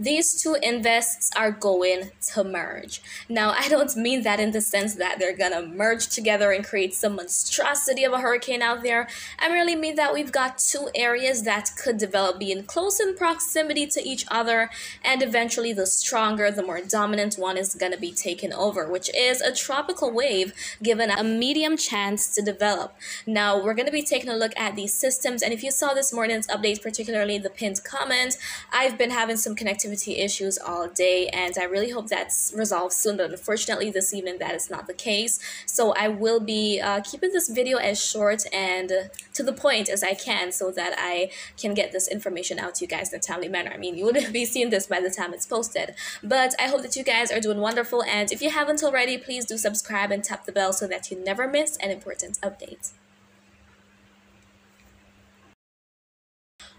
these two invests are going to merge. Now, I don't mean that in the sense that they're gonna merge together and create some monstrosity of a hurricane out there. I merely mean that we've got two areas that could develop being close in proximity to each other, and eventually the stronger, the more dominant one is gonna be taken over, which is a tropical wave given a medium chance to develop. Now, we're gonna be taking a look at these systems, and if you saw this morning's update, particularly the pinned comment, I've been having some connectivity issues all day, and I really hope that's resolved soon. But unfortunately, this evening that is not the case. So I will be uh, keeping this video as short and to the point as I can, so that I can get this information out to you guys in a timely manner. I mean, you would be seeing this by the time it's posted. But I hope that you guys are doing wonderful, and if you haven't already, please do subscribe and tap the bell so that you never miss an important update.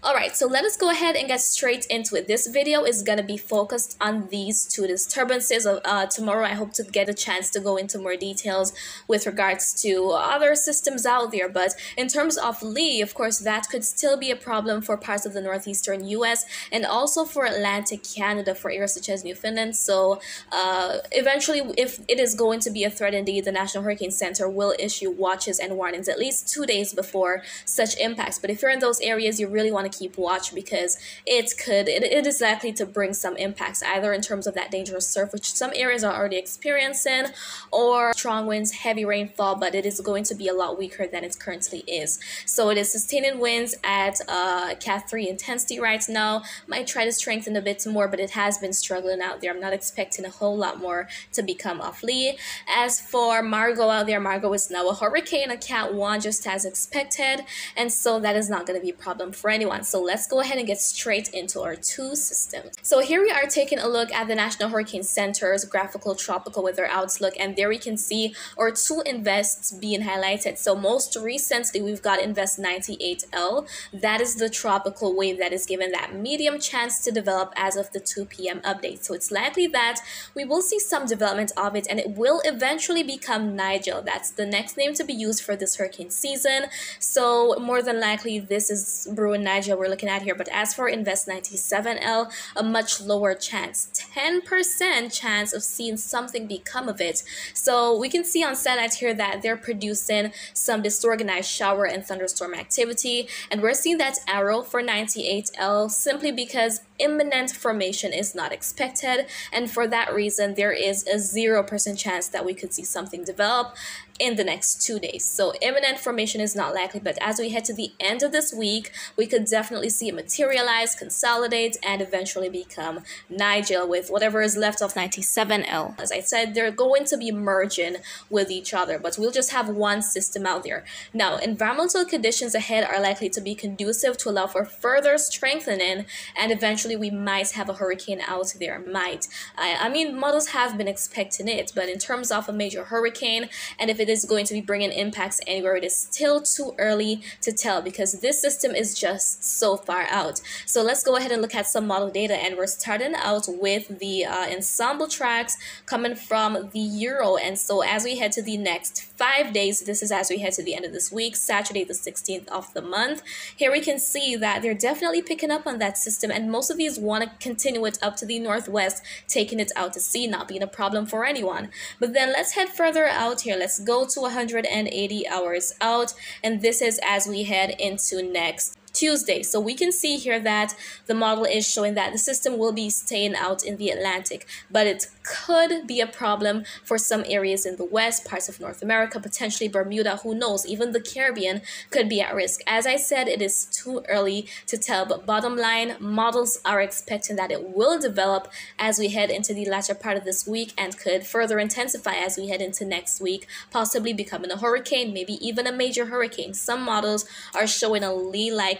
Alright, so let us go ahead and get straight into it. This video is going to be focused on these two disturbances. Uh, tomorrow I hope to get a chance to go into more details with regards to other systems out there. But in terms of Lee, of course, that could still be a problem for parts of the northeastern US and also for Atlantic Canada for areas such as Newfoundland. So uh, eventually, if it is going to be a threat indeed, the National Hurricane Center will issue watches and warnings at least two days before such impacts. But if you're in those areas, you really want to keep watch because it could it, it is likely to bring some impacts either in terms of that dangerous surf which some areas are already experiencing or strong winds heavy rainfall but it is going to be a lot weaker than it currently is. So it is sustaining winds at uh, cat 3 intensity right now. Might try to strengthen a bit more but it has been struggling out there. I'm not expecting a whole lot more to become off lee as for margot out there margot is now a hurricane a cat 1 just as expected and so that is not going to be a problem for anyone so let's go ahead and get straight into our two systems. So here we are taking a look at the National Hurricane Center's graphical tropical weather outlook and there we can see our two invests being highlighted. So most recently we've got invest 98L. That is the tropical wave that is given that medium chance to develop as of the 2 p.m. update. So it's likely that we will see some development of it and it will eventually become Nigel. That's the next name to be used for this hurricane season. So more than likely this is brewing Nigel we're looking at here. But as for Invest 97L, a much lower chance, 10% chance of seeing something become of it. So we can see on satellite here that they're producing some disorganized shower and thunderstorm activity. And we're seeing that arrow for 98L simply because imminent formation is not expected. And for that reason, there is a 0% chance that we could see something develop in the next two days. So imminent formation is not likely, but as we head to the end of this week, we could definitely see it materialize, consolidate, and eventually become Nigel with whatever is left of 97L. As I said, they're going to be merging with each other, but we'll just have one system out there. Now, environmental conditions ahead are likely to be conducive to allow for further strengthening, and eventually we might have a hurricane out there. Might. I, I mean, models have been expecting it, but in terms of a major hurricane, and if it is going to be bringing impacts anywhere, it is still too early to tell because this system is just so far out. So let's go ahead and look at some model data and we're starting out with the uh, ensemble tracks coming from the Euro. And so as we head to the next five days, this is as we head to the end of this week, Saturday the 16th of the month, here we can see that they're definitely picking up on that system and most of these want to continue it up to the northwest, taking it out to sea, not being a problem for anyone. But then let's head further out here. Let's go to 180 hours out and this is as we head into next Tuesday. So we can see here that the model is showing that the system will be staying out in the Atlantic, but it could be a problem for some areas in the west, parts of North America, potentially Bermuda, who knows, even the Caribbean could be at risk. As I said, it is too early to tell, but bottom line, models are expecting that it will develop as we head into the latter part of this week and could further intensify as we head into next week, possibly becoming a hurricane, maybe even a major hurricane. Some models are showing a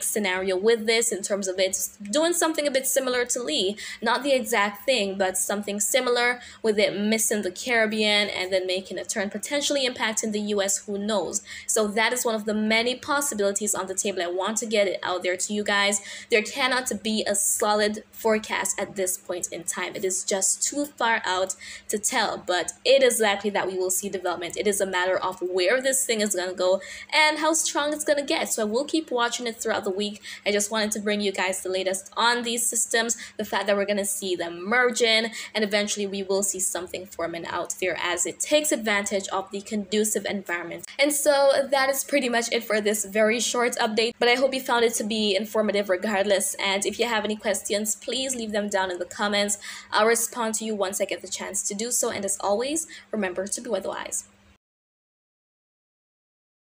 Lee-like scenario with this in terms of it doing something a bit similar to Lee, not the exact thing, but something similar with it missing the Caribbean and then making a turn, potentially impacting the US, who knows. So that is one of the many possibilities on the table. I want to get it out there to you guys. There cannot be a solid forecast at this point in time. It is just too far out to tell, but it is likely that we will see development. It is a matter of where this thing is going to go and how strong it's going to get. So I will keep watching it throughout the week. I just wanted to bring you guys the latest on these systems, the fact that we're going to see them merging, and eventually we will see something forming out there as it takes advantage of the conducive environment. And so that is pretty much it for this very short update, but I hope you found it to be informative regardless. And if you have any questions, please leave them down in the comments. I'll respond to you once I get the chance to do so. And as always, remember to be weatherwise.